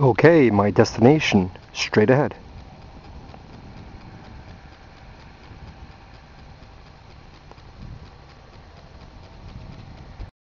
Okay, my destination, straight ahead.